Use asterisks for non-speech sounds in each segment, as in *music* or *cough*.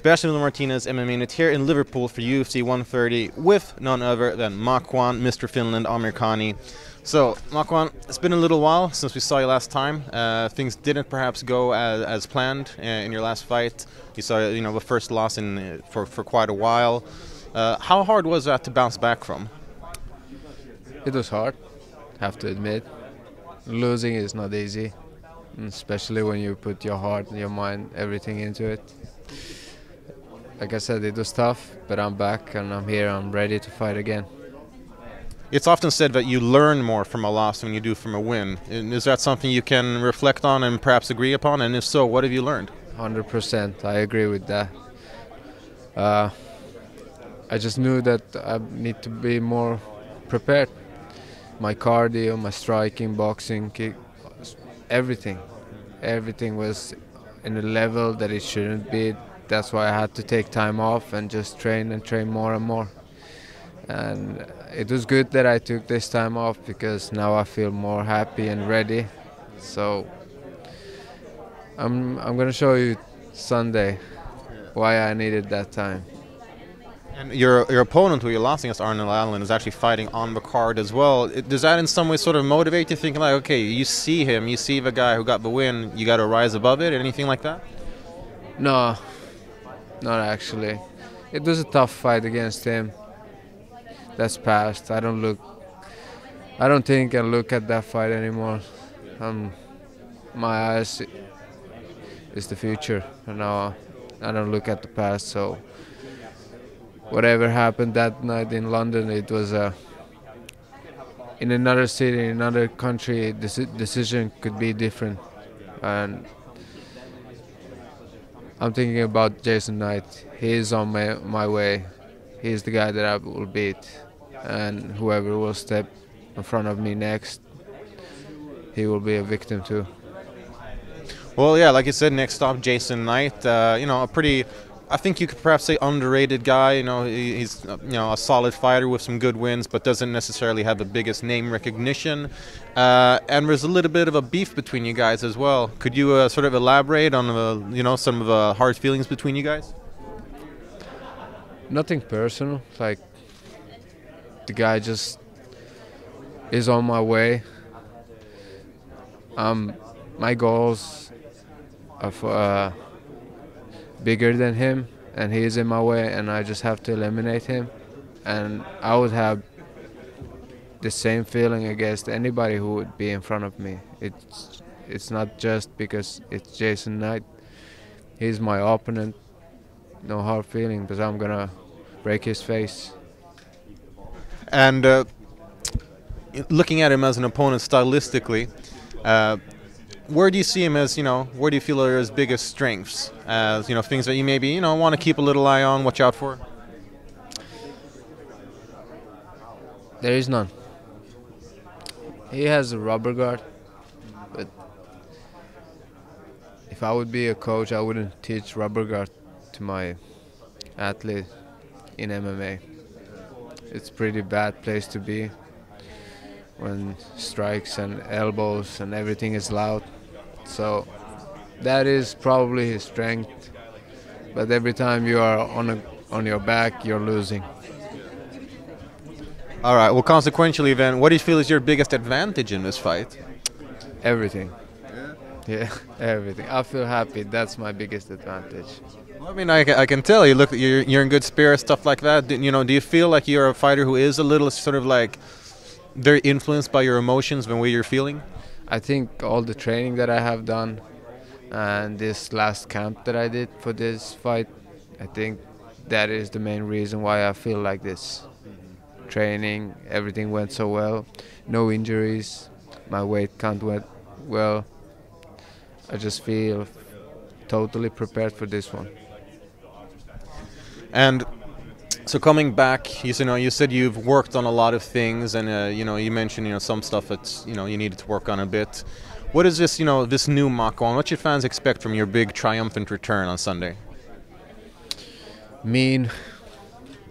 Sebastian Martinez, MMAnytt here in Liverpool for UFC 130 with none other than Makwan, Mr. Finland, Amirkhani. So, Makwan, it's been a little while since we saw you last time. Uh, things didn't perhaps go as, as planned uh, in your last fight. You saw, you know, the first loss in uh, for for quite a while. Uh, how hard was that to bounce back from? It was hard, have to admit. Losing is not easy, especially when you put your heart, and your mind, everything into it. Like I said, it was tough, but I'm back and I'm here. I'm ready to fight again. It's often said that you learn more from a loss than you do from a win. Is that something you can reflect on and perhaps agree upon? And if so, what have you learned? 100%. I agree with that. Uh, I just knew that I need to be more prepared. My cardio, my striking, boxing, kick, everything. Everything was in a level that it shouldn't be. That's why I had to take time off and just train and train more and more and it was good that I took this time off because now I feel more happy and ready. So I'm I'm gonna show you Sunday why I needed that time. And your your opponent, who you're lost against, Arnold Allen, is actually fighting on the card as well. Does that in some way sort of motivate you, thinking like, okay, you see him, you see the guy who got the win, you got to rise above it, anything like that? No, not actually. It was a tough fight against him that's past. I don't look. I don't think I look at that fight anymore. Um, my eyes is the future, and now I don't look at the past. So whatever happened that night in London, it was a. In another city, in another country, this decision could be different, and I'm thinking about Jason Knight. He's on my my way. He's the guy that I will beat and whoever will step in front of me next, he will be a victim too. Well, yeah, like you said, next stop Jason Knight. Uh, you know, a pretty, I think you could perhaps say underrated guy. You know, he's you know a solid fighter with some good wins, but doesn't necessarily have the biggest name recognition. Uh, and there's a little bit of a beef between you guys as well. Could you uh, sort of elaborate on the, you know some of the hard feelings between you guys? Nothing personal. Like the guy just is on my way. Um, my goals are for, uh, bigger than him, and he is in my way, and I just have to eliminate him. And I would have the same feeling against anybody who would be in front of me. It's it's not just because it's Jason Knight. He's my opponent. No hard feeling, because I'm gonna break his face. And uh, looking at him as an opponent stylistically, uh, where do you see him as, you know, where do you feel are his biggest strengths? As, you know, things that you maybe, you know, want to keep a little eye on, watch out for? There is none. He has a rubber guard, but if I would be a coach, I wouldn't teach rubber guard to my athlete in MMA it's pretty bad place to be when strikes and elbows and everything is loud. So that is probably his strength. But every time you are on a, on your back, you're losing. All right. Well, consequentially, then, what do you feel is your biggest advantage in this fight? Everything. Yeah. Yeah, *laughs* everything. I feel happy. That's my biggest advantage. I mean, I, I can tell you look you're you're in good spirits, stuff like that. You know, do you feel like you're a fighter who is a little sort of like very influenced by your emotions and the way you're feeling? I think all the training that I have done and this last camp that I did for this fight, I think that is the main reason why I feel like this. Training, everything went so well, no injuries, my weight count went well. I just feel totally prepared for this one. And so coming back, you know, you said you've worked on a lot of things, and uh, you know, you mentioned you know some stuff that's you know you needed to work on a bit. What is this, you know, this new Makwan? What should fans expect from your big triumphant return on Sunday? Mean.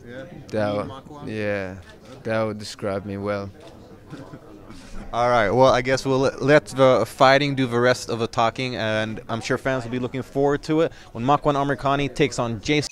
Yeah. That, yeah, that would describe me well. *laughs* All right. Well, I guess we'll let- let the fighting do the rest of the talking, and I'm sure fans will be looking forward to it when Makwan Amirkhani takes on Jason.